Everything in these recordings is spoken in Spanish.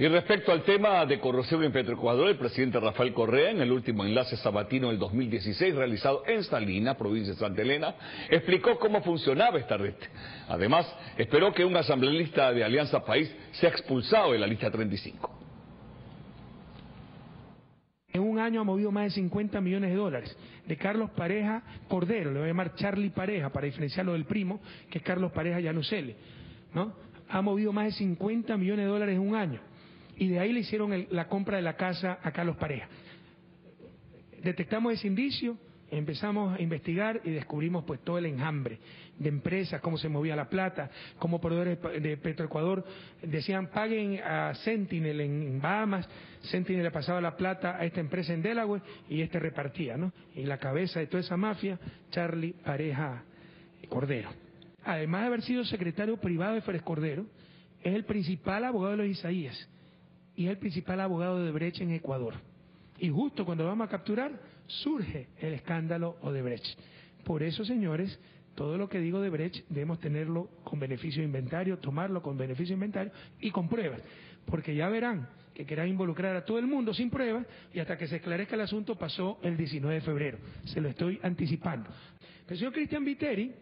Y respecto al tema de corrupción en Petroecuador, el presidente Rafael Correa, en el último enlace sabatino del 2016 realizado en Salina, provincia de Santa Elena, explicó cómo funcionaba esta red. Además, esperó que un asambleísta de Alianza País sea expulsado de la lista 35. En un año ha movido más de 50 millones de dólares. De Carlos Pareja Cordero, le voy a llamar Charlie Pareja para diferenciarlo del primo, que es Carlos Pareja Yanusele. ¿no? Ha movido más de 50 millones de dólares en un año y de ahí le hicieron la compra de la casa a Carlos Pareja. Detectamos ese indicio, empezamos a investigar y descubrimos pues todo el enjambre de empresas, cómo se movía la plata, cómo proveedores de Petroecuador decían paguen a Sentinel en Bahamas, Sentinel le pasaba la plata a esta empresa en Delaware y este repartía, ¿no? Y la cabeza de toda esa mafia, Charlie Pareja Cordero. Además de haber sido secretario privado de Férez Cordero, es el principal abogado de los Isaías y es el principal abogado de Brecht en Ecuador. Y justo cuando lo vamos a capturar, surge el escándalo Odebrecht. Por eso, señores, todo lo que digo de Brecht debemos tenerlo con beneficio de inventario, tomarlo con beneficio de inventario y con pruebas. Porque ya verán que querrán involucrar a todo el mundo sin pruebas y hasta que se esclarezca el asunto pasó el 19 de febrero. Se lo estoy anticipando. El señor Cristian Viteri,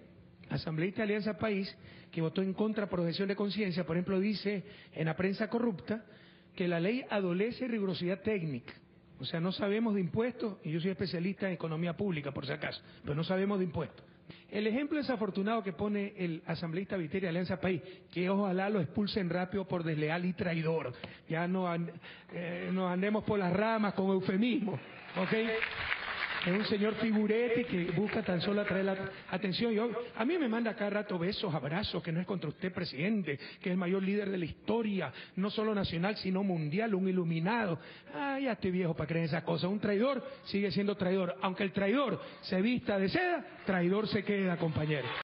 asambleísta de Alianza País, que votó en contra por objeción de conciencia, por ejemplo, dice en la prensa corrupta que la ley adolece de rigurosidad técnica. O sea, no sabemos de impuestos, y yo soy especialista en economía pública, por si acaso, pero no sabemos de impuestos. El ejemplo desafortunado que pone el asambleísta Viteria Alianza País, que ojalá lo expulsen rápido por desleal y traidor. Ya no eh, nos andemos por las ramas con eufemismo, ¿ok? Es un señor figurete que busca tan solo atraer la atención. Y a mí me manda cada rato besos, abrazos, que no es contra usted, presidente, que es el mayor líder de la historia, no solo nacional, sino mundial, un iluminado. Ah, ya estoy viejo para creer esa cosa. Un traidor sigue siendo traidor. Aunque el traidor se vista de seda, traidor se queda, compañero.